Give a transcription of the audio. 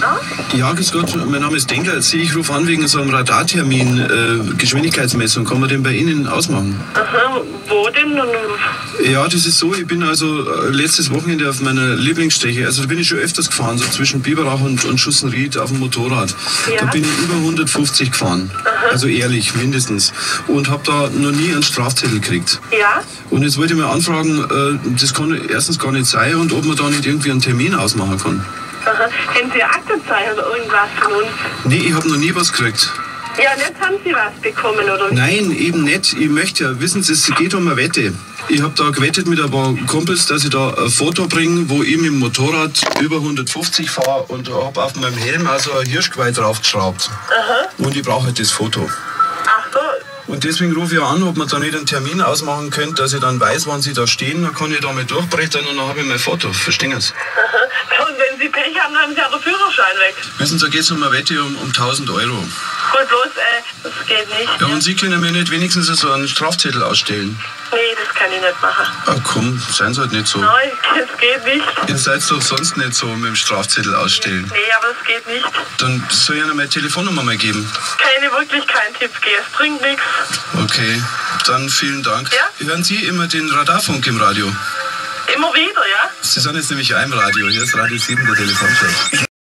Ja? Grüß Gott, mein Name ist Denkler. Sie, Ich rufe an wegen so einem Radartermin, äh, Geschwindigkeitsmessung. Kann man den bei Ihnen ausmachen? Aha, wo denn? Ja, das ist so, ich bin also äh, letztes Wochenende auf meiner Lieblingsstrecke, also da bin ich schon öfters gefahren, so zwischen Biberach und, und Schussenried auf dem Motorrad. Ja. Da bin ich über 150 gefahren, also ehrlich, mindestens. Und habe da noch nie einen Strafzettel gekriegt. ja? Und jetzt wollte ich mal anfragen, äh, das kann erstens gar nicht sein und ob man da nicht irgendwie einen Termin ausmachen kann. Aha. Haben Sie Aktenzeichen oder irgendwas von uns? Nee, ich habe noch nie was gekriegt. Ja, und jetzt haben Sie was bekommen, oder? Nein, eben nicht. Ich möchte ja, wissen Sie, es geht um eine Wette. Ich habe da gewettet mit ein paar Kumpels, dass ich da ein Foto bringe, wo ich mit dem Motorrad über 150 fahre und habe auf meinem Helm also ein Hirschgeweih draufgeschraubt. Und ich brauche halt das Foto. Ach so. Und deswegen rufe ich an, ob man da nicht einen Termin ausmachen könnte, dass ich dann weiß, wann Sie da stehen. Dann kann ich da mal durchbrechen und dann habe ich mein Foto. Verstehen Sie? Aha. Und wenn Sie Pech haben, dann haben Sie Führerschein weg. Wissen Sie, da geht es um eine Wette um, um 1000 Euro. Gut, bloß, äh, das geht nicht. Ja, und Sie können mir nicht wenigstens so einen Strafzettel ausstellen. Nee, das kann ich nicht machen. Ah, komm, seien Sie halt nicht so. Nein, das geht nicht. Ihr seid doch sonst nicht so mit dem Strafzettel ausstellen. Nee, aber das geht nicht. Dann soll ich Ihnen meine Telefonnummer mal geben. Keine wirklich kein Tipp geben. Es bringt nichts. Okay, dann vielen Dank. Ja? Hören Sie immer den Radarfunk im Radio? Immer wieder, ja? Sie sind jetzt nämlich auch im Radio. Hier ist Radio 7 der Telefonchef.